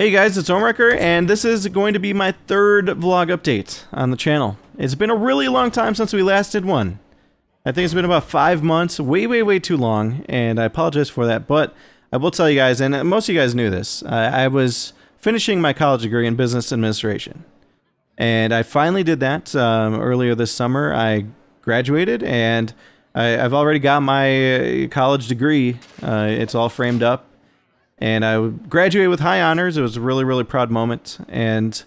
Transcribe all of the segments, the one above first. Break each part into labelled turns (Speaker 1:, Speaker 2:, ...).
Speaker 1: Hey guys, it's Ohmwrecker, and this is going to be my third vlog update on the channel. It's been a really long time since we last did one. I think it's been about five months, way, way, way too long, and I apologize for that, but I will tell you guys, and most of you guys knew this, I was finishing my college degree in business administration. And I finally did that um, earlier this summer. I graduated, and I, have already got my college degree. Uh, it's all framed up and I graduated with high honors. It was a really, really proud moment. And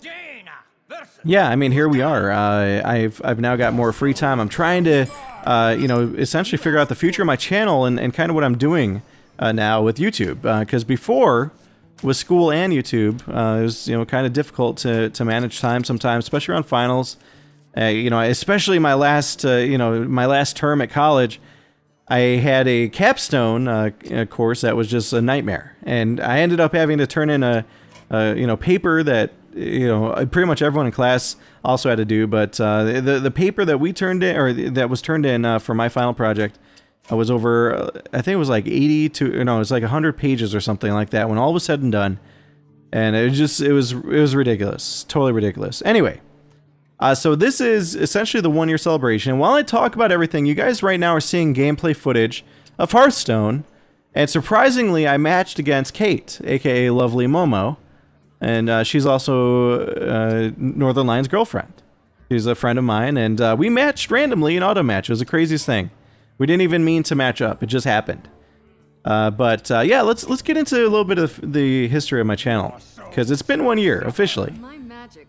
Speaker 1: yeah, I mean, here we are. Uh, I've I've now got more free time. I'm trying to, uh, you know, essentially figure out the future of my channel and, and kind of what I'm doing uh, now with YouTube. Because uh, before, with school and YouTube, uh, it was you know kind of difficult to to manage time sometimes, especially around finals. Uh, you know, especially my last you know my last term at college. I had a capstone uh, course that was just a nightmare, and I ended up having to turn in a, a, you know paper that you know pretty much everyone in class also had to do. But uh, the the paper that we turned in or that was turned in uh, for my final project uh, was over uh, I think it was like 80 to no it was like 100 pages or something like that when all was said and done, and it just it was it was ridiculous, totally ridiculous. Anyway. Uh, so this is essentially the one year celebration. While I talk about everything, you guys right now are seeing gameplay footage of Hearthstone. And surprisingly, I matched against Kate, aka LovelyMomo. And uh, she's also uh, Northernlion's girlfriend. She's a friend of mine, and uh, we matched randomly in auto match. It was the craziest thing. We didn't even mean to match up; it just happened. Uh, but uh, yeah, let's let's get into a little bit of the history of my channel because it's been one year officially.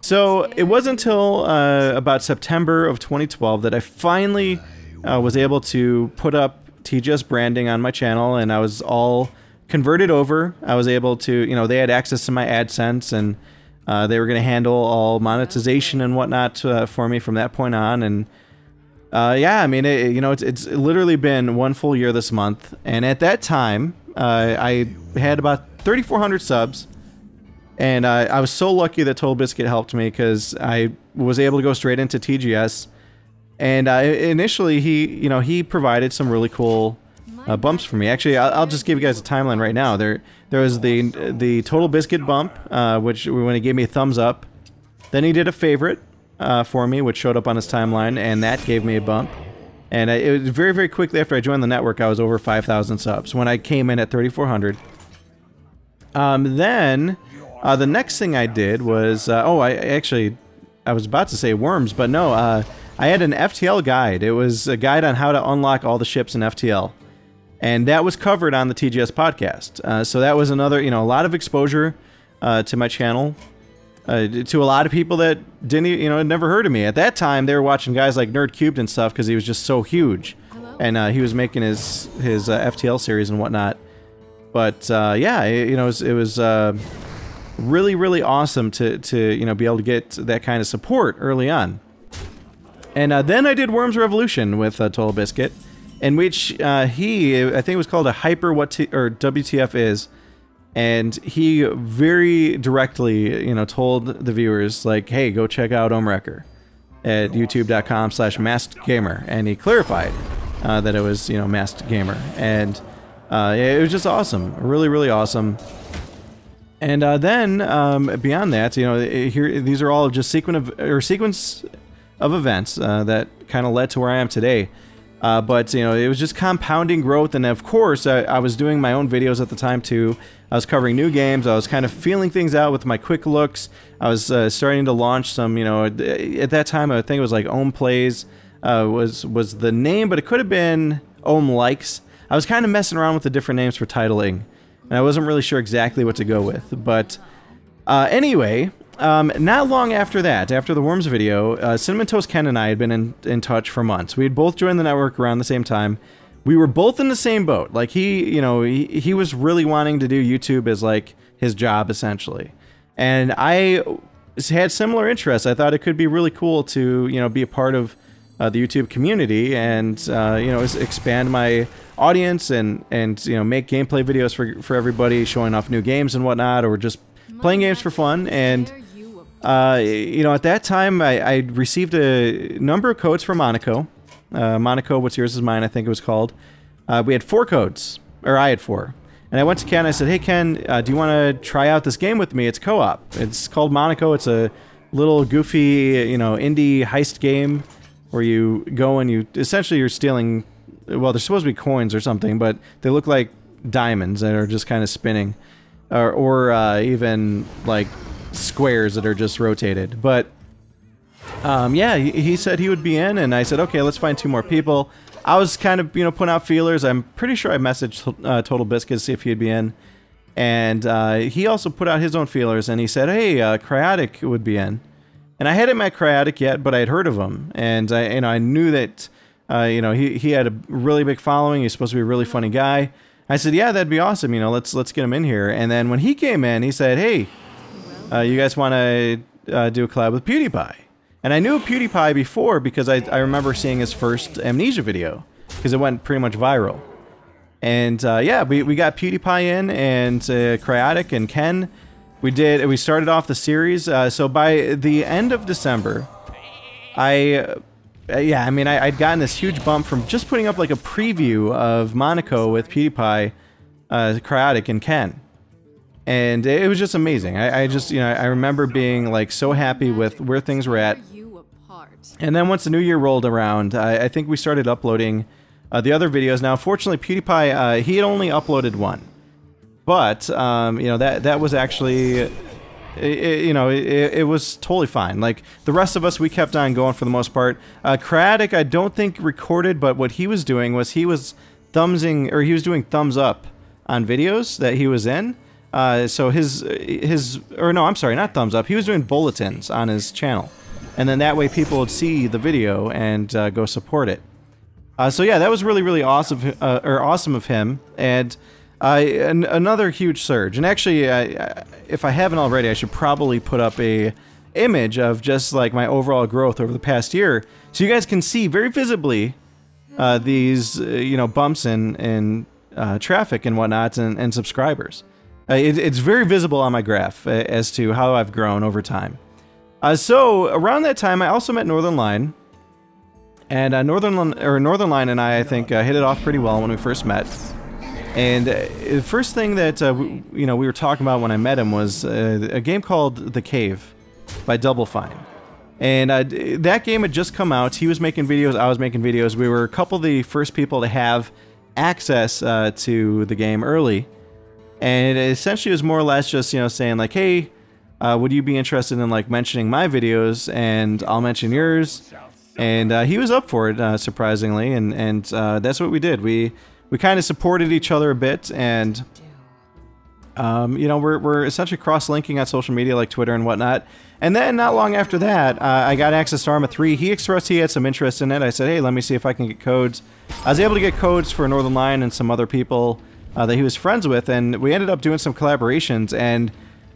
Speaker 1: So it wasn't until uh, about September of 2012 that I finally uh, was able to put up TGS branding on my channel, and I was all converted over. I was able to, you know, they had access to my AdSense, and uh, they were going to handle all monetization and whatnot uh, for me from that point on. And uh, yeah, I mean, it, you know, it's, it's literally been one full year this month, and at that time, uh, I had about 3,400 subs. And uh, I was so lucky that TotalBiscuit helped me because I was able to go straight into TGS. And uh, initially, he, you know, he provided some really cool uh, bumps for me. Actually, I'll, I'll, just give you guys a timeline right now. There, there was the the TotalBiscuit bump, uh, which when he gave me a thumbs up. Then he did a favorite uh, for me, which showed up on his timeline, and that gave me a bump. And it was very, very quickly after I joined the network, I was over 5,000 subs when I came in at 3,400. Um, then uh, the next thing I did was, uh, oh, I actually, I was about to say worms, but no, uh, I had an FTL guide. It was a guide on how to unlock all the ships in FTL. And that was covered on the TGS podcast. Uh, so that was another, you know, a lot of exposure uh, to my channel. Uh, to a lot of people that didn't, you know, had never heard of me. At that time, they were watching guys like NerdCubed and stuff because he was just so huge. And he was making his, his FTL series and whatnot. But yeah, it, you know, it was, it was really, really awesome to, to you know, be able to get that kind of support early on. And uh, then I did Worms Revolution with uh, TotalBiscuit, in which uh, he, I think it was called a Hyper What T or WTF is, and he very directly, you know, told the viewers like, "Hey, go check out Ohmwrecker at YouTube.com/slash Maskedgamer," and he clarified uh, that it was, you know, Maskedgamer, and uh, it was just awesome, really, really awesome. And uh, then um, beyond that, you know, here these are all just sequence of or sequence of events uh, that kind of led to where I am today. Uh, but you know, it was just compounding growth, and of course, I, I, was doing my own videos at the time too. I was covering new games. I was kind of feeling things out with my quick looks. I was uh, starting to launch some, you know, at that time I think it was like Ohm Plays uh, was was the name, but it could have been Ohm Likes. I was kind of messing around with the different names for titling and I wasn't really sure exactly what to go with. But uh, anyway, um, not long after that, after the Worms video, uh, Cinnamon Toast Ken and I had been in, in touch for months. We had both joined the network around the same time. We were both in the same boat. Like he, you know, he, he was really wanting to do YouTube as like his job essentially. And I had similar interests. I thought it could be really cool to, you know, be a part of uh, the YouTube community and uh, you know expand my audience and and you know make gameplay videos for for everybody, showing off new games and whatnot, or just playing games for fun. And uh, you know at that time I, I, received a number of codes from Monaco. Uh, Monaco, what's yours is mine. I think it was called. Uh, we had four codes, or I had four. And I went to Ken. I said, "Hey Ken, uh, do you want to try out this game with me? It's co-op. It's called Monaco. It's a little goofy, you know, indie heist game where you go and you essentially you're stealing. Well, they're supposed to be coins or something, but they look like diamonds that are just kind of spinning, or, or uh, even like squares that are just rotated. But um, yeah, he, he said he would be in, and I said, okay, let's find two more people. I was kind of, you know, putting out feelers. I'm pretty sure I messaged uh, TotalBiscuit to see if he'd be in. And uh, he also put out his own feelers, and he said, hey, uh, Cryaotic would be in. And I hadn't met Cryaotic yet, but I had heard of him. And I, you know, I knew that, uh, you know, he, he had a really big following. He's supposed to be a really funny guy. I said, yeah, that'd be awesome. You know, let's let's get him in here. And then when he came in, he said, hey, uh, you guys want to uh, do a collab with PewDiePie? And I knew PewDiePie before because I, I remember seeing his first Amnesia video because it went pretty much viral. And uh, yeah, we, we got PewDiePie in and uh, Cryaotic and Ken. We did. We started off the series. Uh, so by the end of December, I uh, yeah, I mean I, would gotten this huge bump from just putting up like a preview of Monaco with PewDiePie, uh, Cryaotic, and Ken and it was just amazing. I, I, just, you know, I remember being like so happy with where things were at, and then once the new year rolled around, I, I think we started uploading uh, the other videos. Now, fortunately, PewDiePie, uh, he had only uploaded one. But, um, you know, that, that was actually, it, it, you know, it, it, was totally fine. Like, the rest of us, we kept on going for the most part. Uh, Cryaotic, I don't think recorded, but what he was doing was he was thumbsing, or he was doing thumbs up on videos that he was in. Uh, so his, his, or no, I'm sorry, not thumbs up. He was doing bulletins on his channel and then that way people would see the video and uh, go support it. Uh, so yeah, that was really really awesome uh, or awesome of him, and an another huge surge. And actually, if I haven't already, I should probably put up a image of just like my overall growth over the past year, so you guys can see very visibly uh, these uh, you know bumps in in uh, traffic and whatnot and, and subscribers. It, it's very visible on my graph as to how I've grown over time. Uh, so around that time, I also met Northernlion, and uh, Northern or Northernlion and I, I think, uh, hit it off pretty well when we first met. And uh, the first thing that uh, we, you know we were talking about when I met him was uh, a game called The Cave by Double Fine. And that game had just come out. He was making videos. I was making videos. We were a couple of the first people to have access to the game early. And it essentially was more or less just you know saying like, hey uh, would you be interested in like mentioning my videos and I'll mention yours? And uh, he was up for it, uh, surprisingly, and and uh, that's what we did. We we kind of supported each other a bit, and um, you know we're we're essentially cross-linking on social media like Twitter and whatnot. And then not long after that, uh, I got access to Arma 3. He expressed he had some interest in it. I said, hey, let me see if I can get codes. I was able to get codes for Northernlion and some other people uh, that he was friends with, and we ended up doing some collaborations and.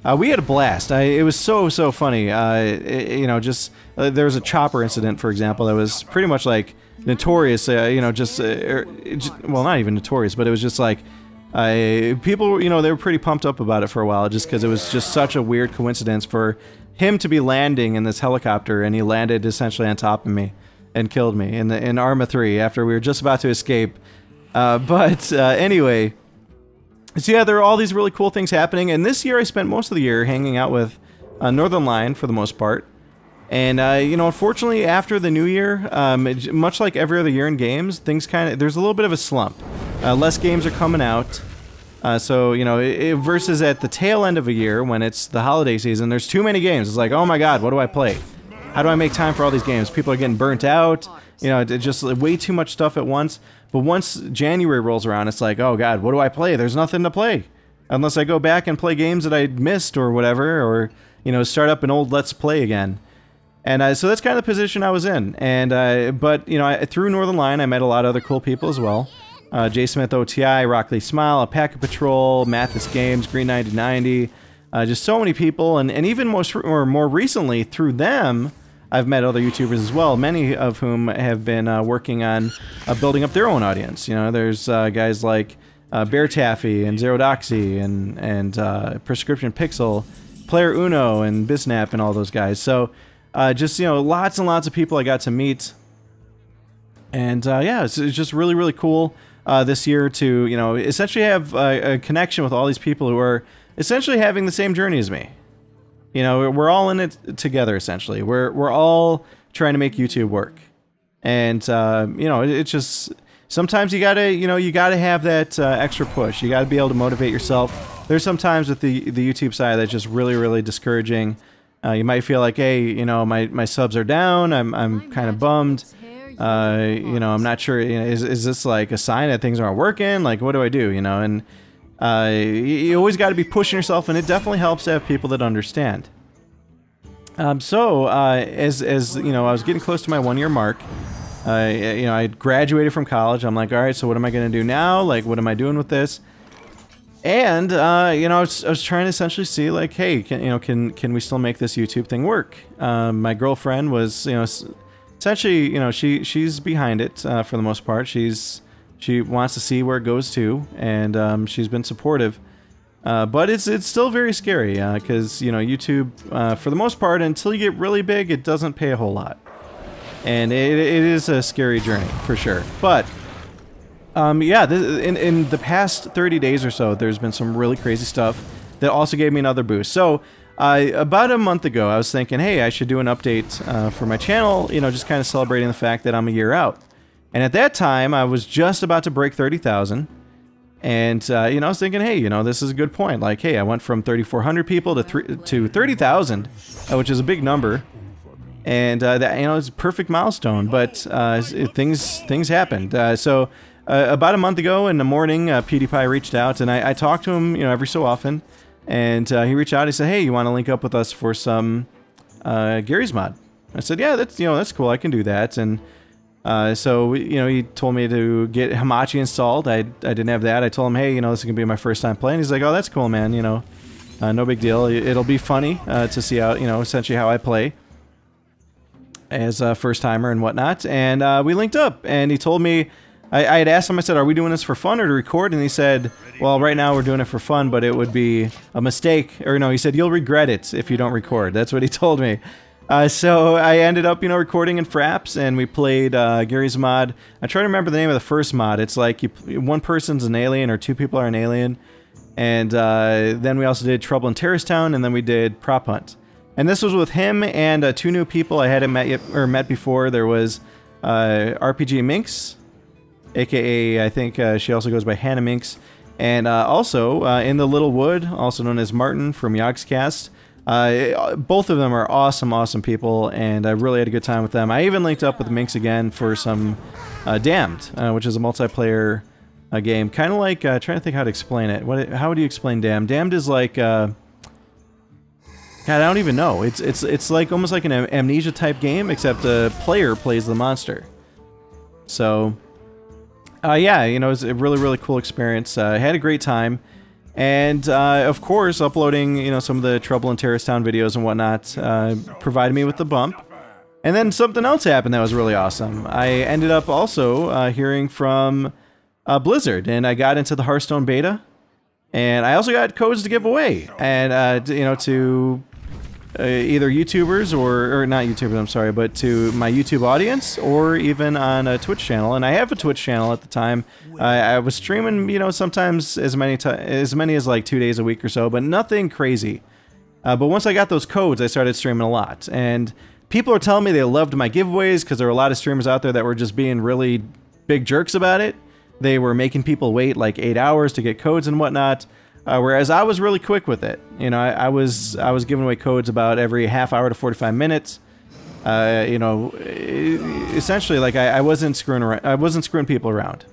Speaker 1: Uh, we had a blast. I, it was so so funny. Uh, it, you know, just uh, there was a chopper incident, for example, that was pretty much like notorious. Uh, you know, just, uh, er, just, well, not even notorious, but it was just like people. You know, they were pretty pumped up about it for a while, just because it was just such a weird coincidence for him to be landing in this helicopter, and he landed essentially on top of me and killed me in the in Arma 3 after we were just about to escape. Uh, but anyway. So yeah, there are all these really cool things happening, and this year I spent most of the year hanging out with uh, Northernlion for the most part. And uh, you know, unfortunately, after the new year, um, it, much like every other year in games, things kind of there's a little bit of a slump. Uh, less games are coming out, uh, so you know, it, it, versus at the tail end of a year when it's the holiday season, there's too many games. It's like, oh my god, what do I play? How do I make time for all these games? People are getting burnt out. You know, it, just way too much stuff at once. But once January rolls around, it's like, oh god, what do I play? There's nothing to play. Unless I go back and play games that I missed or whatever, or, you know, start up an old Let's Play again. And uh, so that's kind of the position I was in. And, uh, but, you know, I, through Northernlion, I met a lot of other cool people as well. Uh, JSmithOTI, Rockley Smile, AlpacaPatrol, Mathis Games, Green9090, uh, just so many people. And, and even most, or more recently, through them, I've met other YouTubers as well, many of whom have been uh, working on uh, building up their own audience. You know, there's uh, guys like uh, BaerTaffy and Zero Doxy and and uh, Prescription Pixel, Player Uno and Bisnap and all those guys. So uh, just you know, lots and lots of people I got to meet, and yeah, it's, it's, just really really cool. this year to you know essentially have a, a, connection with all these people who are essentially having the same journey as me. You know, we're all in it together. Essentially, we're we're all trying to make YouTube work, and uh, you know, it, it's just sometimes you gotta you know you gotta have that uh, extra push. You gotta be able to motivate yourself. There's some times with the the YouTube side that's just really really discouraging. Uh, you might feel like, hey, you know, my, my subs are down. I'm I'm kind of bummed. Uh, you know, I'm not sure. You know, is is this like a sign that things aren't working? Like, what do I do? You know, and uh, you, always got to be pushing yourself, and it definitely helps to have people that understand. Um, so uh, as as you know, I was getting close to my one year mark. Uh, you know, I graduated from college. I'm like, all right, so what am I going to do now? Like, what am I doing with this? And uh, you know, I was, I was, trying to essentially see like, hey, can, you know, can can we still make this YouTube thing work? Um, my girlfriend was, you know, essentially, you know, she she's behind it uh, for the most part. She's she wants to see where it goes to, and um, she's been supportive. Uh, but it's it's still very scary because uh, you know YouTube, uh, for the most part, until you get really big, it doesn't pay a whole lot, and it, it is a scary journey for sure. But um, yeah, in in the past 30 days or so, there's been some really crazy stuff that also gave me another boost. So about a month ago, I was thinking, hey, I should do an update uh, for my channel, you know, just kind of celebrating the fact that I'm a year out. And at that time, I was just about to break 30,000. And, uh, you know, I was thinking, hey, you know, this is a good point. Like, hey, I went from 3,400 people to, to 30,000, uh, which is a big number. And uh, that, you know, it's a perfect milestone. But uh, things things happened. so about a month ago in the morning, PewDiePie reached out, and I, I talked to him, you know, every so often. And uh, he reached out. He said, "Hey, you want to link up with us for some uh, Garry's Mod?" I said, "Yeah, that's you know that's cool. I can do that." And uh, so you know he told me to get Hamachi installed. I I didn't have that. I told him, "Hey, you know this is gonna be my first time playing." He's like, "Oh, that's cool, man. You know, uh, no big deal. It'll be funny uh, to see how you know essentially how I play." as a first timer and whatnot, and uh, we linked up. And he told me I, I, had asked him, I said, are we doing this for fun or to record? And he said, well, right now we're doing it for fun, but it would be a mistake. Or no, he said, you'll regret it if you don't record. That's what he told me. Uh, so I ended up, you know, recording in Fraps, and we played uh, Garry's mod. I try to remember the name of the first mod. It's like you, one person's an alien, or two people are an alien. And uh, then we also did Trouble in Terrorist Town, and then we did Prop Hunt. And this was with him and uh, two new people I hadn't met yet, or met before. There was uh, RPG Minx, aka I think uh, she also goes by Hannah Minx. And also InTheLittleWood, also known as Martyn from Yogscast. Uh, both of them are awesome, awesome people, and I really had a good time with them. I even linked up with Minx again for some uh, Damned, uh, which is a multiplayer game, kind of like trying to think how to explain it. What? How would you explain Damned? Damned is like. God, I don't even know. It's it's it's like almost like an amnesia type game, except the player plays the monster. So uh, yeah, you know, it was a really, really cool experience. Uh, I had a great time. And, uh, of course, uploading, you know, some of the Trouble in Terrorist Town videos and whatnot uh, provided me with the bump. And then something else happened that was really awesome. I ended up also uh, hearing from uh, Blizzard, and I got into the Hearthstone beta. And I also got codes to give away, and, you know, to uh, either YouTubers or, or not YouTubers, I'm sorry, but to my YouTube audience or even on a Twitch channel. And I have a Twitch channel at the time. I, I was streaming, you know, sometimes as many as many as like two days a week or so, but nothing crazy. Uh, but once I got those codes, I started streaming a lot. And people are telling me they loved my giveaways because there were a lot of streamers out there that were just being really big jerks about it. They were making people wait like eight hours to get codes and whatnot. Uh, whereas I was really quick with it. You know, I, I, was I was giving away codes about every half hour to 45 minutes. Uh, you know, essentially, like I, I, wasn't screwing around. I wasn't screwing people around,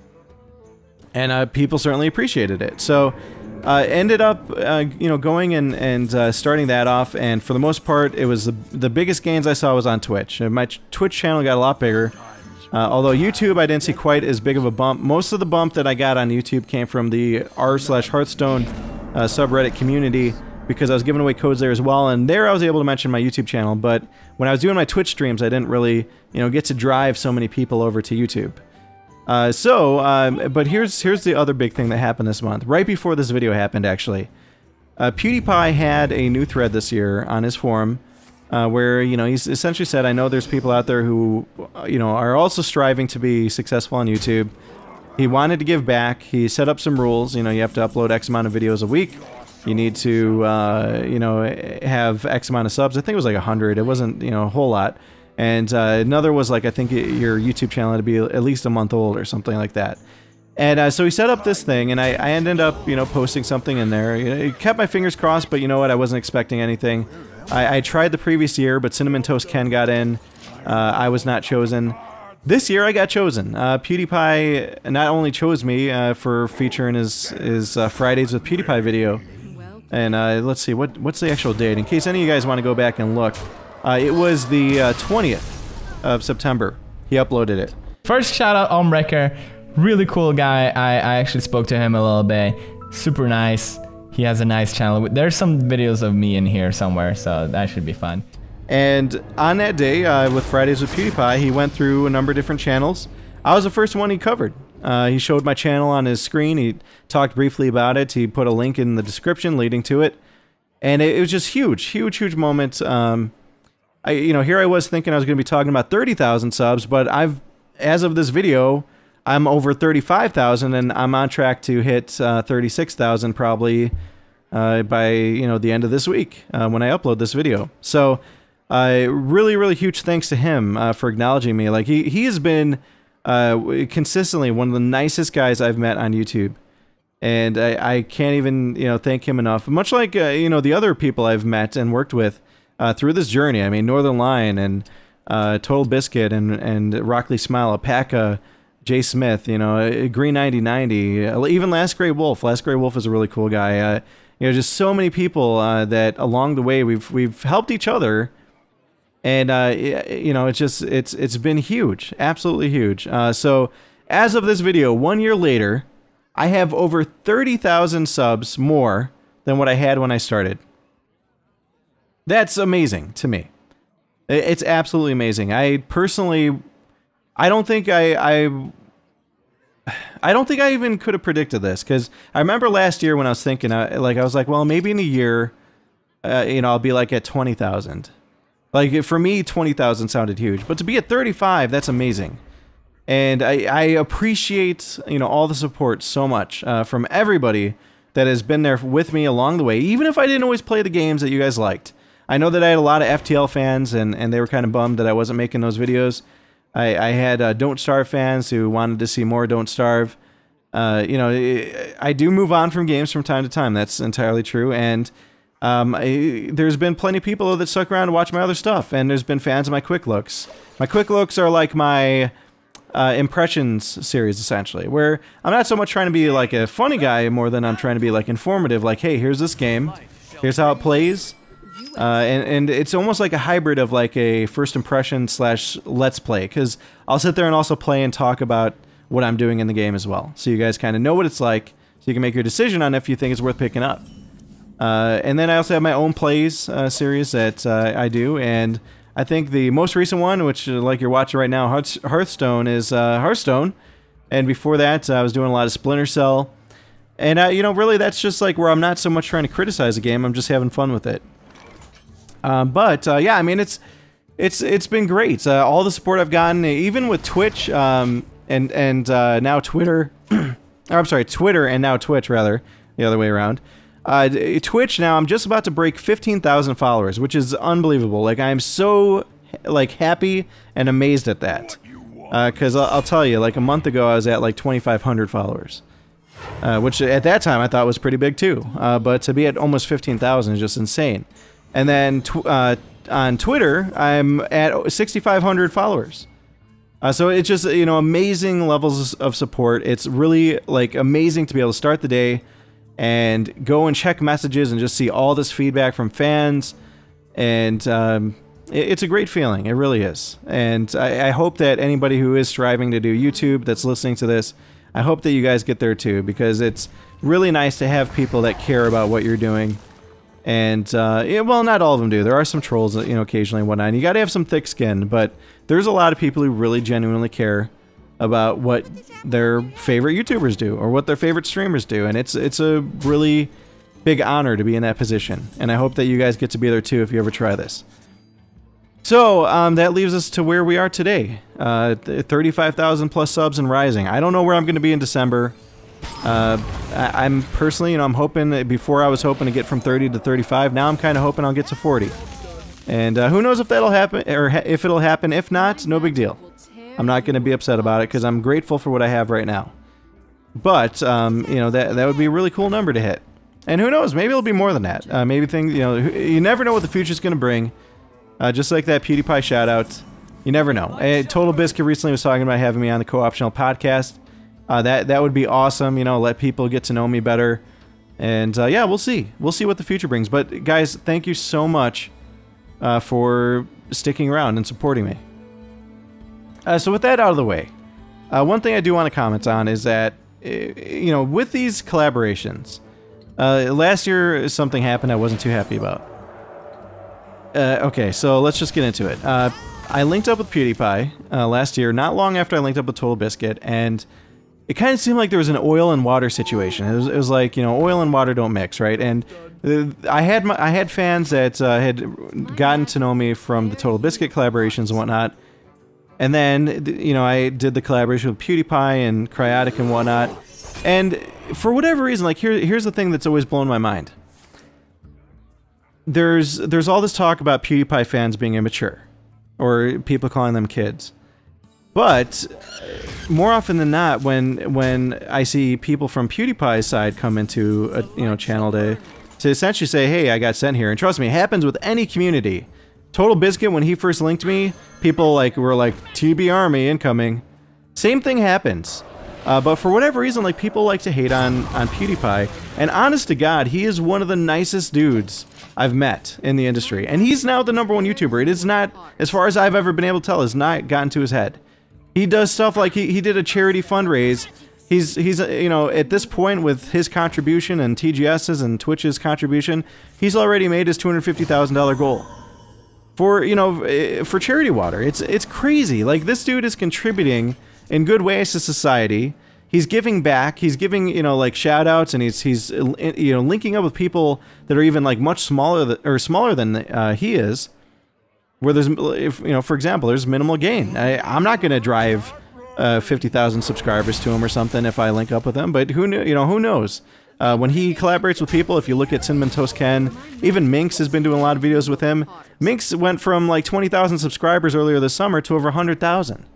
Speaker 1: and uh, people certainly appreciated it. So, uh, ended up, uh, you know, going and and uh, starting that off. And for the most part, it was the the biggest gains I saw was on Twitch. My Twitch channel got a lot bigger. Uh, although YouTube, I didn't see quite as big of a bump. Most of the bump that I got on YouTube came from the r slash Hearthstone uh, subreddit community because I was giving away codes there as well, and there I was able to mention my YouTube channel. But when I was doing my Twitch streams, I didn't really, you know, get to drive so many people over to YouTube. Uh, so, um, but here's here's the other big thing that happened this month. Right before this video happened, actually, uh, PewDiePie had a new thread this year on his forum uh, where you know he's essentially said, "I know there's people out there who, uh, you know, are also striving to be successful on YouTube, he wanted to give back. He set up some rules. You know, you have to upload X amount of videos a week. You need to, uh, you know, have X amount of subs. I think it was like 100. It wasn't, you know, a whole lot. And uh, another was like, I think your YouTube channel had to be at least a month old or something like that. And uh, so he set up this thing, and I, I, ended up, you know, posting something in there. It kept my fingers crossed, but you know what? I wasn't expecting anything. I, I tried the previous year, but Cinnamon Toast Ken got in. Uh, I was not chosen. This year I got chosen. Uh, PewDiePie not only chose me uh, for featuring his, his uh, Fridays with PewDiePie video, and uh, let's see, what what's the actual date? In case any of you guys want to go back and look. Uh, it was the 20th of September. He uploaded it.
Speaker 2: First shout out Ohmwrecker. Really cool guy. I, I actually spoke to him a little bit. Super nice. He has a nice channel. There's some videos of me in here somewhere, so that should be fun.
Speaker 1: And on that day, uh, with Fridays with PewDiePie, he went through a number of different channels. I was the first one he covered. Uh, he showed my channel on his screen. He talked briefly about it. He put a link in the description leading to it. And it, it was just huge, huge, huge moment. Um, I, you know, here I was thinking I was going to be talking about 30,000 subs, but I've, as of this video, I'm over 35,000 and I'm on track to hit uh, 36,000 probably uh, by, you know, the end of this week uh, when I upload this video. So, uh, really, really huge thanks to him uh, for acknowledging me. Like he, he has been uh, consistently one of the nicest guys I've met on YouTube. And I, I can't even, you know, thank him enough. Much like, you know, the other people I've met and worked with through this journey. I mean, Northernlion and TotalBiscuit and, and RockleeSmile, Alpaca, Jay Smith, you know, uh, Green9090, uh, even LastGreyWolf. Last Grey Wolf is a really cool guy. Uh, you know, just so many people uh, that along the way we've we've helped each other, and uh, you know, it's just it's it's been huge, absolutely huge. Uh, so as of this video, one year later, I have over thirty thousand subs more than what I had when I started. That's amazing to me. It's absolutely amazing. I personally I don't think I I I don't think I even could have predicted this because I remember last year when I was thinking, uh, like I was like, well, maybe in a year, uh, you know, I'll be like at twenty thousand. Like for me, twenty thousand sounded huge, but to be at thirty-five, that's amazing. And I, I appreciate you know all the support so much uh, from everybody that has been there with me along the way, even if I didn't always play the games that you guys liked. I know that I had a lot of FTL fans, and and they were kind of bummed that I wasn't making those videos. I, I had uh, Don't Starve fans who wanted to see more Don't Starve. Uh, you know, I do move on from games from time to time. That's entirely true. And um, I, there's been plenty of people that stuck around to watch my other stuff, and there's been fans of my quick looks. My quick looks are like my uh, impressions series, essentially, where I'm not so much trying to be like a funny guy more than I'm trying to be like informative. Like, hey, here's this game, here's how it plays. Uh, and, and it's almost like a hybrid of like a first impression slash let's play because I'll sit there and also play and talk about what I'm doing in the game as well. So you guys kind of know what it's like so you can make your decision on if you think it's worth picking up. Uh, and then I also have my Ohm Plays uh, series that uh, I do and I think the most recent one, which uh, like you're watching right now, Hearthstone, is uh, Hearthstone. And before that, I was doing a lot of Splinter Cell. And, you know, really that's just like where I'm not so much trying to criticize a game, I'm just having fun with it. Um, but uh, yeah, I mean it's it's it's been great. Uh, all the support I've gotten, even with Twitch um, and and uh, now Twitter. or I'm sorry, Twitter and now Twitch rather, the other way around. Uh, Twitch now I'm just about to break 15,000 followers, which is unbelievable. Like I am so like happy and amazed at that. Because uh, I'll, I'll, tell you, like a month ago I was at like 2,500 followers. Uh, which at that time I thought was pretty big too. Uh, but to be at almost 15,000 is just insane. And then tw uh, on Twitter, I'm at 6,500 followers. Uh, so it's just you know amazing levels of support. It's really like amazing to be able to start the day and go and check messages and just see all this feedback from fans, and um, it, it's a great feeling. It really is. And I, I hope that anybody who is striving to do YouTube that's listening to this, I hope that you guys get there too because it's really nice to have people that care about what you're doing and uh, yeah, well, not all of them do. There are some trolls, you know, occasionally and whatnot. And you got to have some thick skin, but there's a lot of people who really genuinely care about what their favorite YouTubers do or what their favorite streamers do, and it's it's a really big honor to be in that position. And I hope that you guys get to be there too if you ever try this. So um, that leaves us to where we are today. Uh, 35,000 plus subs and rising. I don't know where I'm going to be in December. Uh, I, am personally, you know, I'm hoping that before I was hoping to get from 30 to 35. Now I'm kind of hoping I'll get to 40. And uh, who knows if that'll happen or ha if it'll happen. If not, no big deal. I'm not going to be upset about it because I'm grateful for what I have right now. But um, you know that that would be a really cool number to hit. And who knows? Maybe it'll be more than that. Uh, maybe things, you know, you never know what the future's going to bring. Uh, just like that PewDiePie shout out. You never know. Uh, TotalBiscuit recently was talking about having me on the Co-Optional podcast. Uh, that that would be awesome. You know, let people get to know me better. And uh, yeah, we'll see. We'll see what the future brings. But guys, thank you so much uh, for sticking around and supporting me. Uh, so with that out of the way, uh, one thing I do want to comment on is that you know with these collaborations, uh, last year something happened I wasn't too happy about. Okay, so let's just get into it. I linked up with PewDiePie last year, not long after I linked up with TotalBiscuit, and it kind of seemed like there was an oil and water situation. It was, it was like you know, oil and water don't mix, right? And I had my, I had fans that uh, had gotten to know me from the TotalBiscuit collaborations and whatnot, and then you know I did the collaboration with PewDiePie and Cryaotic and whatnot, and for whatever reason, like here here's the thing that's always blown my mind there's there's all this talk about PewDiePie fans being immature, or people calling them kids. But more often than not, when when I see people from PewDiePie's side come into a you know channel to to essentially say, "Hey, I got sent here," and trust me, it happens with any community. TotalBiscuit, when he first linked me, people like were like, "TB Army incoming." Same thing happens. Uh, but for whatever reason, like people like to hate on on PewDiePie, and honest to God, he is one of the nicest dudes I've met in the industry, and he's now the number one YouTuber. It is not, as far as I've ever been able to tell, has not gotten to his head. He does stuff like he he did a charity fundraise. He's he's uh, you know at this point with his contribution and TGS's and Twitch's contribution, he's already made his two hundred fifty thousand dollar goal for you know eh, for charity water. It's it's crazy. Like this dude is contributing in good ways to society. He's giving back. He's giving, you know, like shout outs and he's he's you know linking up with people that are even like much smaller th- or smaller than uh, he is. Where there's if you know, for example, there's minimal gain. I, I'm not going to drive uh, 50,000 subscribers to him or something if I link up with him, but who knew, you know, who knows? Uh, when he collaborates with people, if you look at Cinnamon Toast Ken, even Minx has been doing a lot of videos with him. Minx went from like 20,000 subscribers earlier this summer to over 100,000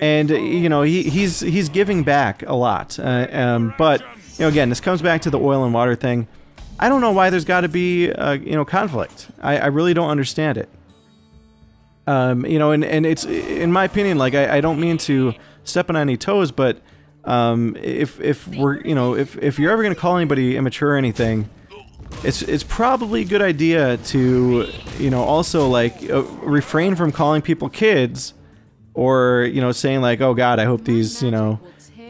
Speaker 1: and you know he, he's he's giving back a lot. Uh, um, but you know, again, this comes back to the oil and water thing. I don't know why there's got to be uh, you know conflict. I, I really don't understand it. Um, you know, and and it's in my opinion, like I, I don't mean to step on any toes, but um, if if we're you know if if you're ever gonna call anybody immature or anything. It's, it's probably a good idea to, you know, also like uh, refrain from calling people kids or you know saying like oh god i hope these you know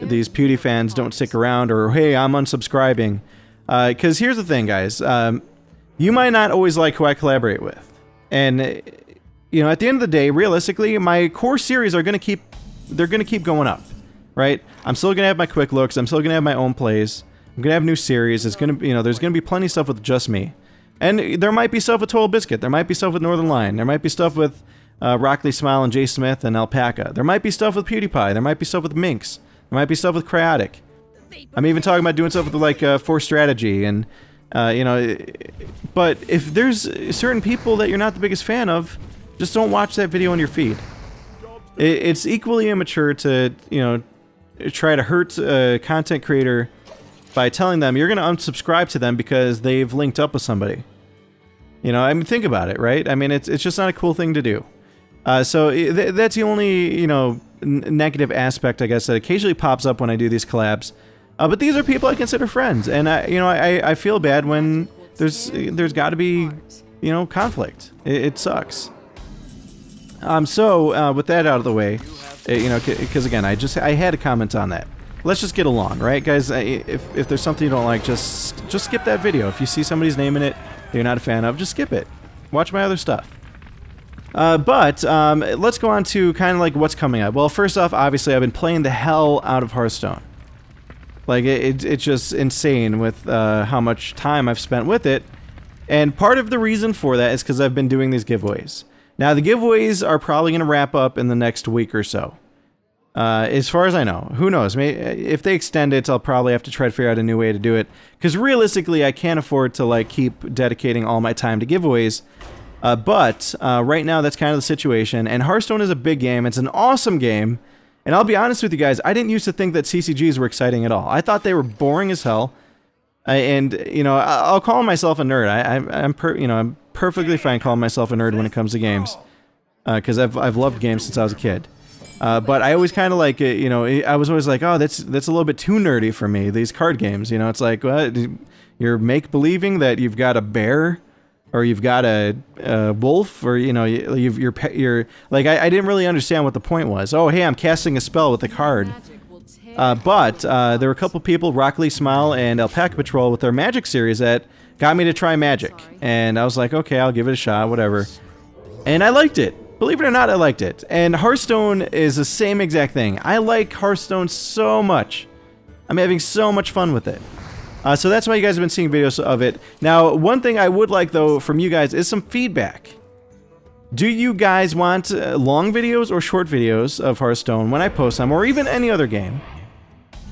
Speaker 1: these pewdie fans don't stick around or hey i'm unsubscribing because uh, here's the thing guys um, you might not always like who i collaborate with and you know at the end of the day realistically my core series are going to keep they're going to keep going up right i'm still going to have my quick looks i'm still going to have my Ohm Plays i'm going to have new series it's going to you know there's going to be plenty of stuff with just me and there might be stuff with TotalBiscuit there might be stuff with Northernlion there might be stuff with uh, RockleeSmile and Jay Smith and Alpaca. There might be stuff with PewDiePie. There might be stuff with Minx. There might be stuff with Cryaotic. I'm even talking about doing stuff with like uh, Force Strategy and uh, you know. But if there's certain people that you're not the biggest fan of, just don't watch that video on your feed. it's equally immature to you know try to hurt a content creator by telling them you're going to unsubscribe to them because they've linked up with somebody. You know, I mean, think about it, right? I mean, it's it's just not a cool thing to do. Uh, so th that's the only you know negative aspect I guess that occasionally pops up when I do these collabs. Uh, but these are people I consider friends, and I you know I, I feel bad when there's there's got to be you know conflict. It, it sucks. Um. So uh, with that out of the way, uh, you know, because again I just I had a comment on that. Let's just get along, right, guys? If if there's something you don't like, just just skip that video. If you see somebody's name in it you're not a fan of, just skip it. Watch my other stuff. Uh, but um, let's go on to kind of like what's coming up. Well, first off, obviously, I've been playing the hell out of Hearthstone. Like it, it it's just insane with uh, how much time I've spent with it, and part of the reason for that is because I've been doing these giveaways. Now, the giveaways are probably going to wrap up in the next week or so. Uh, as far as I know, who knows? If they extend it, I'll probably have to try to figure out a new way to do it. Because realistically, I can't afford to like keep dedicating all my time to giveaways. Uh, but uh, right now, that's kind of the situation. And Hearthstone is a big game. It's an awesome game. And I'll be honest with you guys, I didn't used to think that CCGs were exciting at all. I thought they were boring as hell. and you know, I'll call myself a nerd. I, am you know, I'm perfectly fine calling myself a nerd when it comes to games, because uh, I've I've loved games since I was a kid. Uh, but I always kind of like, it, you know, I was always like, oh, that's that's a little bit too nerdy for me. These card games, you know, it's like, what? You're make believing that you've got a bear, or you've got a, a wolf, or you know, you've, you're you're like, I, I, didn't really understand what the point was. Oh, hey, I'm casting a spell with a card. Uh, but uh, there were a couple people, RockleeSmile and AlpacaPatrol, with their Magic series that got me to try Magic, and I was like, okay, I'll give it a shot, whatever. And I liked it. Believe it or not, I liked it. And Hearthstone is the same exact thing. I like Hearthstone so much. I'm having so much fun with it. Uh, so that's why you guys have been seeing videos of it. Now, one thing I would like, though, from you guys is some feedback. Do you guys want uh, long videos or short videos of Hearthstone when I post them, or even any other game?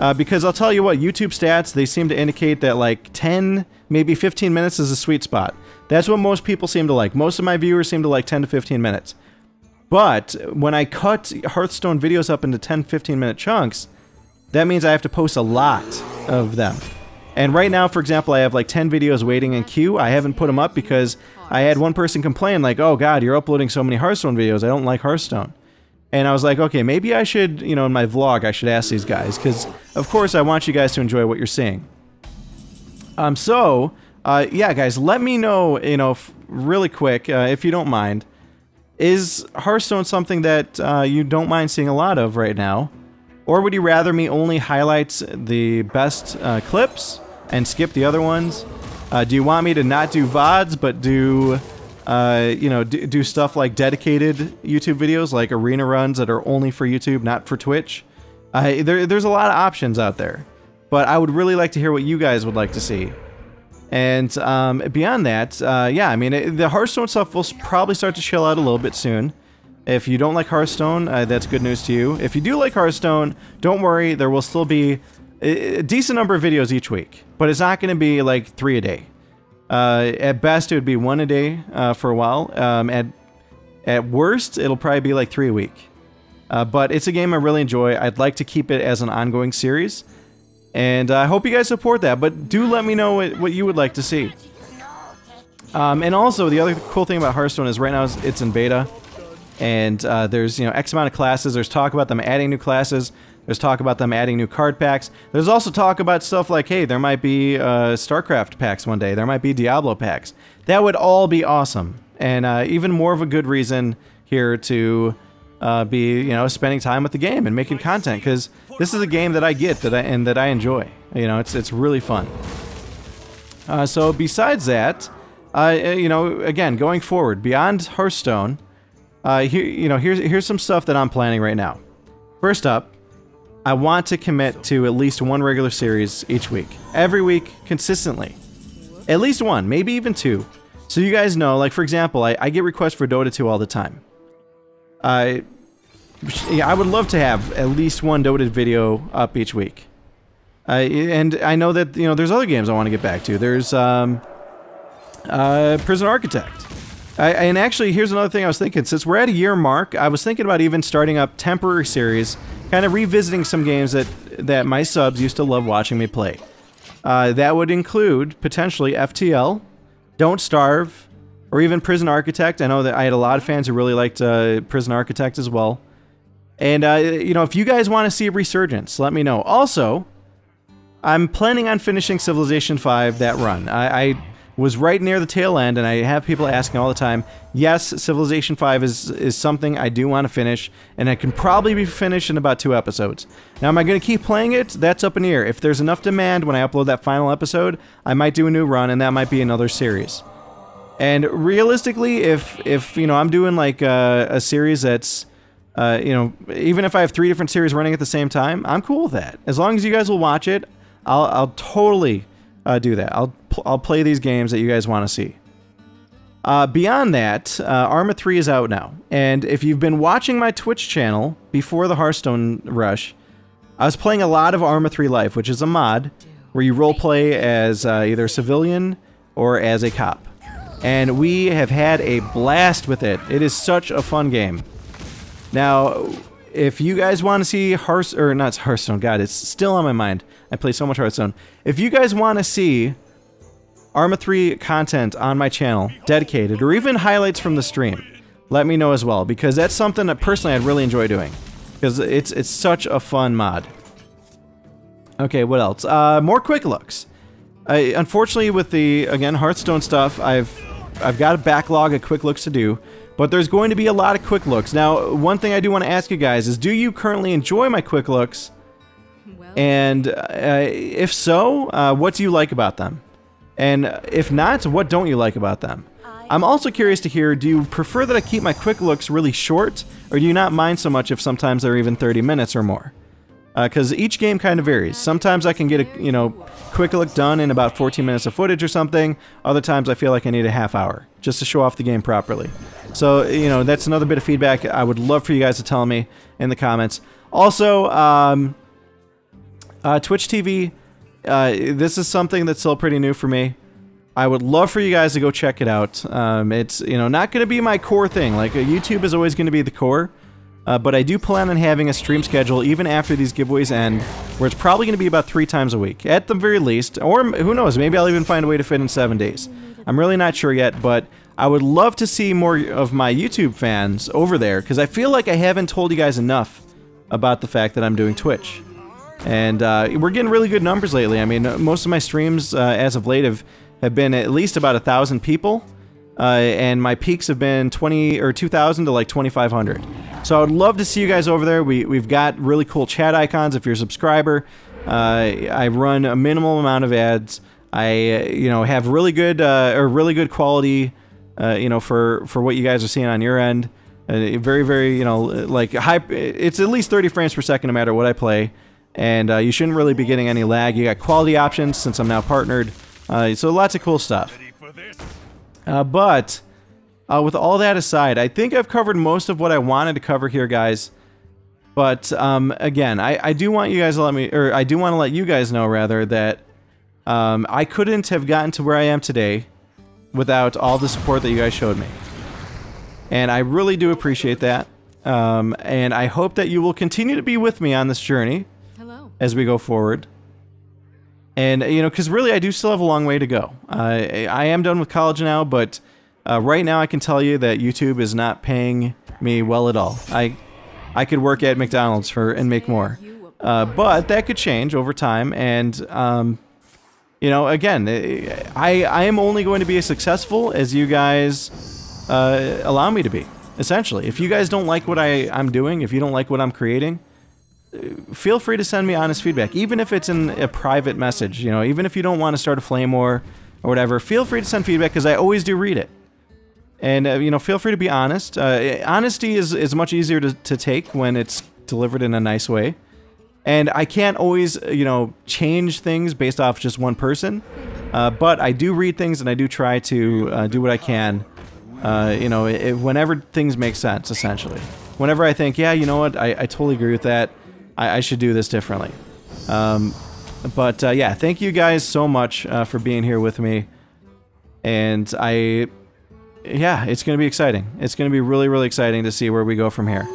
Speaker 1: Uh, because I'll tell you what, YouTube stats, they seem to indicate that like 10, maybe 15 minutes is a sweet spot. That's what most people seem to like. Most of my viewers seem to like 10 to 15 minutes. But when I cut Hearthstone videos up into 10, 15 minute chunks, that means I have to post a lot of them. And right now, for example, I have like 10 videos waiting in queue. I haven't put them up because I had one person complain like, oh god, you're uploading so many Hearthstone videos. I don't like Hearthstone. And I was like, okay, maybe I should, you know, in my vlog, I should ask these guys. Because, of course, I want you guys to enjoy what you're seeing. Um, so, uh, yeah, guys, let me know, you know, really quick, uh, if you don't mind. Is Hearthstone something that uh, you don't mind seeing a lot of right now? Or would you rather me only highlight the best uh, clips and skip the other ones? Uh, do you want me to not do VODs, but do, uh, you know, do, do, stuff like dedicated YouTube videos, like arena runs that are only for YouTube, not for Twitch? Uh, there, there's a lot of options out there. But I would really like to hear what you guys would like to see. And um, beyond that, uh, yeah, I mean, it, the Hearthstone stuff will probably start to chill out a little bit soon. If you don't like Hearthstone, uh, that's good news to you. If you do like Hearthstone, don't worry, there will still be a decent number of videos each week, but it's not going to be like three a day. Uh, at best, it would be one a day uh, for a while. Um, at at worst, it'll probably be like three a week. Uh, but it's a game I really enjoy. I'd like to keep it as an ongoing series. And I hope you guys support that, but do let me know what, what you would like to see. Um, and also, the other cool thing about Hearthstone is right now it's in beta, and uh, there's you know X amount of classes. There's talk about them adding new classes. There's talk about them adding new card packs. There's also talk about stuff like, hey, there might be uh, StarCraft packs one day. There might be Diablo packs. That would all be awesome, and uh, even more of a good reason here to uh, be you know spending time with the game and making content because this is a game that I get that I and that I enjoy. You know, it's it's really fun. Uh, so besides that, uh, you know, again going forward beyond Hearthstone, uh, here you know here's here's some stuff that I'm planning right now. First up, I want to commit to at least one regular series each week, every week consistently, at least one, maybe even two. So you guys know, like for example, I, I get requests for Dota 2 all the time. I, I would love to have at least one Dota video up each week. Uh, and I know that you know there's other games I want to get back to. There's um, uh, Prison Architect. I, and actually, here's another thing I was thinking. Since we're at a year mark, I was thinking about even starting up temporary series, kind of revisiting some games that that my subs used to love watching me play. Uh, that would include potentially FTL, Don't Starve, or even Prison Architect. I know that I had a lot of fans who really liked uh, Prison Architect as well. And, uh, you know, if you guys want to see a resurgence, let me know. Also, I'm planning on finishing Civilization 5, that run. I, I, was right near the tail end, and I have people asking all the time, yes, Civilization 5 is, is something I do want to finish, and I can probably be finished in about two episodes. Now, am I going to keep playing it? That's up in the air. If there's enough demand when I upload that final episode, I might do a new run, and that might be another series. And realistically, if if you know I'm doing like a, a series that's uh, you know even if I have three different series running at the same time, I'm cool with that. As long as you guys will watch it, I'll I'll totally uh, do that. I'll I'll play these games that you guys want to see. Uh, beyond that, uh, Arma 3 is out now. And if you've been watching my Twitch channel before the Hearthstone rush, I was playing a lot of Arma 3 Life, which is a mod where you roleplay as uh, either a civilian or as a cop. And we have had a blast with it. It is such a fun game. Now, if you guys want to see Hearth or not Hearthstone, God, it's still on my mind. I play so much Hearthstone. If you guys want to see Arma 3 content on my channel, dedicated, or even highlights from the stream, let me know as well, because that's something that personally I'd really enjoy doing. Because it's it's such a fun mod. Okay, what else? Uh, more quick looks. I, unfortunately, with the again Hearthstone stuff, I've I've got a backlog of quick looks to do, but there's going to be a lot of quick looks. Now, one thing I do want to ask you guys is, do you currently enjoy my quick looks? And uh, if so, uh, what do you like about them? And if not, what don't you like about them? I'm also curious to hear, do you prefer that I keep my quick looks really short, or do you not mind so much if sometimes they're even 30 minutes or more? Because uh, each game kind of varies. Sometimes I can get a, you know, quick look done in about 14 minutes of footage or something. Other times I feel like I need a half hour just to show off the game properly. So, you know, that's another bit of feedback I would love for you guys to tell me in the comments. Also, um, uh, Twitch TV, uh, this is something that's still pretty new for me. I would love for you guys to go check it out. Um, it's, you know, not going to be my core thing. Like, uh, YouTube is always going to be the core. Uh, but I do plan on having a stream schedule even after these giveaways end, where it's probably going to be about three times a week, at the very least. Or who knows, maybe I'll even find a way to fit in seven days. I'm really not sure yet, but I would love to see more of my YouTube fans over there, because I feel like I haven't told you guys enough about the fact that I'm doing Twitch. And uh, we're getting really good numbers lately. I mean, most of my streams uh, as of late have, have been at least about a thousand people. Uh, and my peaks have been 20 or 2,000 to like 2,500. So I would love to see you guys over there. We, we've got really cool chat icons if you're a subscriber. Uh, I run a minimal amount of ads. I, you know, have really good uh, or really good quality, uh, you know, for, for what you guys are seeing on your end. Uh, very, very, you know, like high. It's at least 30 frames per second no matter what I play. And uh, you shouldn't really be getting any lag. You got quality options since I'm now partnered. so lots of cool stuff. Uh, but uh, with all that aside, I think I've covered most of what I wanted to cover here, guys. But um, again, I, I do want you guys to let me, or I do want to let you guys know rather that um, I couldn't have gotten to where I am today without all the support that you guys showed me. And I really do appreciate that. Um, and I hope that you will continue to be with me on this journey. As we go forward. And, you know, because really I do still have a long way to go. Uh, I am done with college now, but uh, right now I can tell you that YouTube is not paying me well at all. I I could work at McDonald's for and make more. Uh, but that could change over time. And, um, you know, again, I, I am only going to be as successful as you guys uh, allow me to be, essentially. If you guys don't like what I, I'm doing, if you don't like what I'm creating, feel free to send me honest feedback, even if it's in a private message. You know, even if you don't want to start a flame war or whatever, feel free to send feedback because I always do read it. And uh, you know, feel free to be honest. Uh, honesty is is much easier to to take when it's delivered in a nice way. And I can't always, uh, you know, change things based off just one person. Uh, but I do read things and I do try to uh, do what I can. Uh, you know, it, whenever things make sense, essentially. Whenever I think, yeah, you know what, I, I totally agree with that I, I should do this differently. Um, but uh, yeah, thank you guys so much uh, for being here with me. And I, yeah, it's going to be exciting. It's going to be really, really exciting to see where we go from here.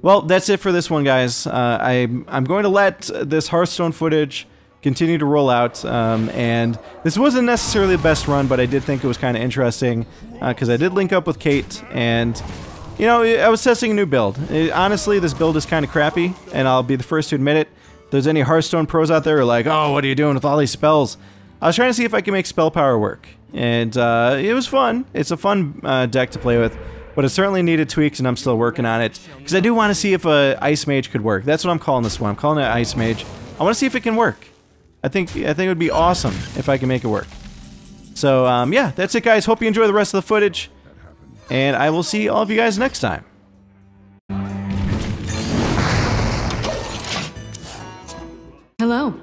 Speaker 1: Well, that's it for this one, guys. Uh, I, I'm going to let this Hearthstone footage continue to roll out. Um, and this wasn't necessarily the best run, but I did think it was kind of interesting because uh, I did link up with Kate and you know, I was testing a new build. It, honestly, this build is kind of crappy, and I'll be the first to admit it. If there's any Hearthstone pros out there who are like, oh, what are you doing with all these spells? I was trying to see if I can make spell power work, and uh, it was fun. It's a fun uh, deck to play with, but it certainly needed tweaks, and I'm still working on it. Because I do want to see if a Ice Mage could work. That's what I'm calling this one. I'm calling it Ice Mage. I want to see if it can work. I think I think it would be awesome if I can make it work. So um, yeah, that's it, guys. Hope you enjoy the rest of the footage. And I will see all of you guys next time.
Speaker 3: Hello.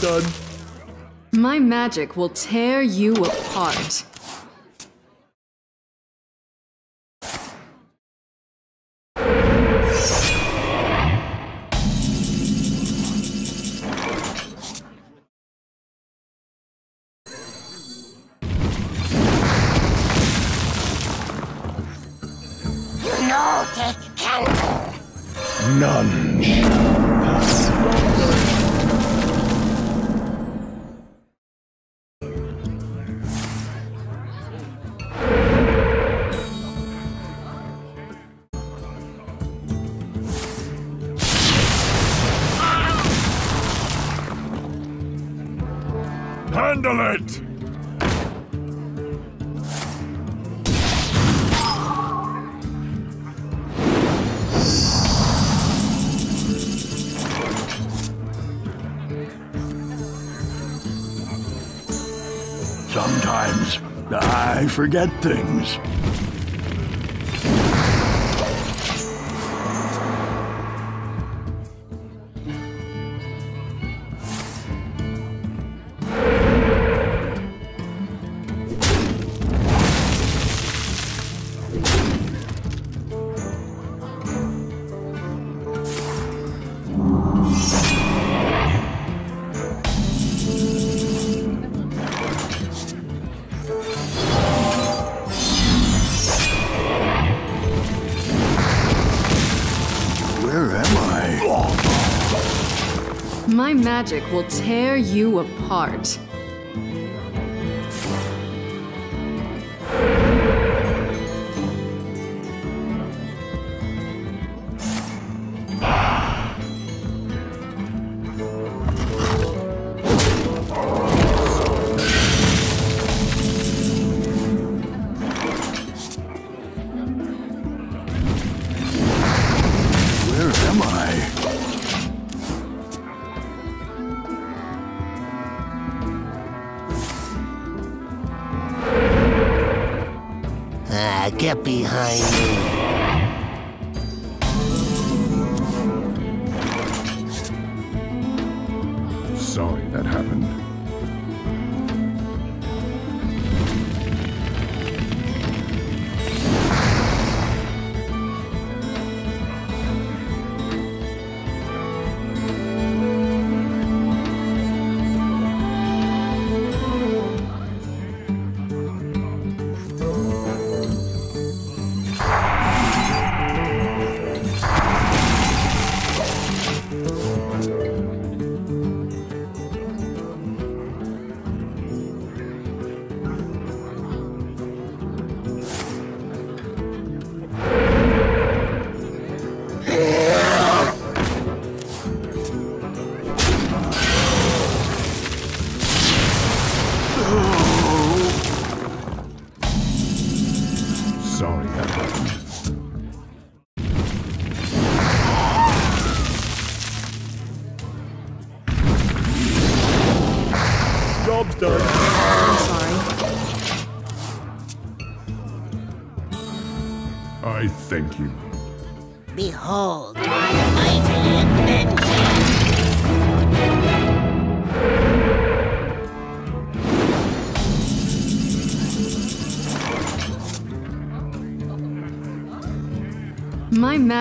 Speaker 4: Done.
Speaker 5: My magic will tear you apart.
Speaker 6: forget things.
Speaker 5: magic will tear you apart.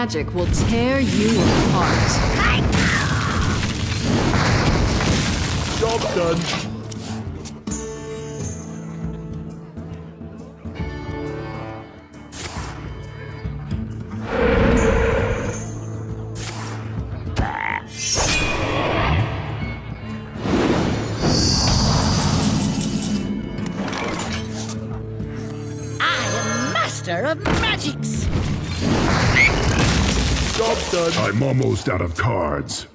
Speaker 7: magic will tear you apart.
Speaker 3: Job done. done. I'm almost out of cards.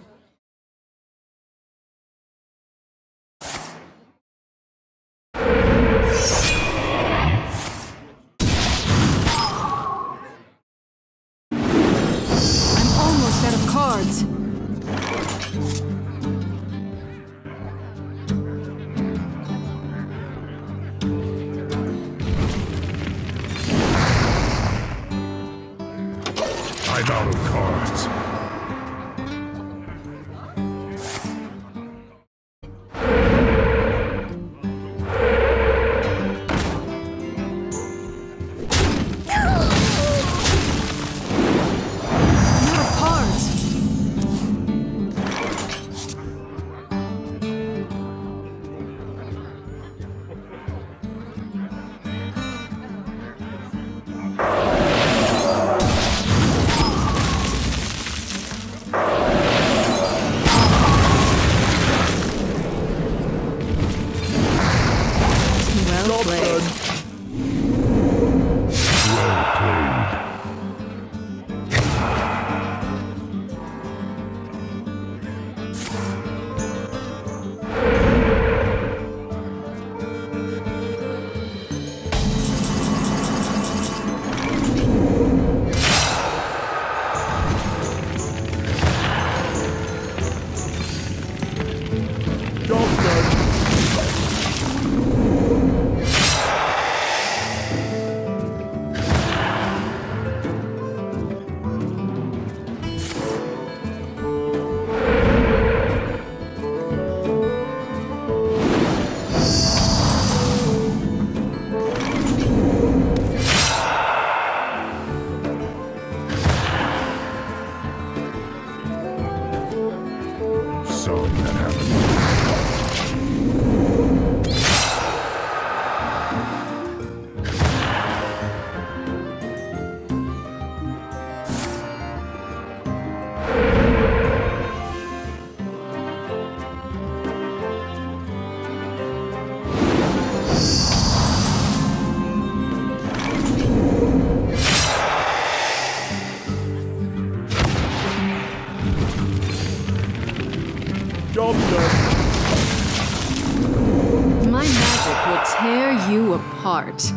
Speaker 7: apart.